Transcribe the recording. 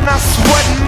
and I sweat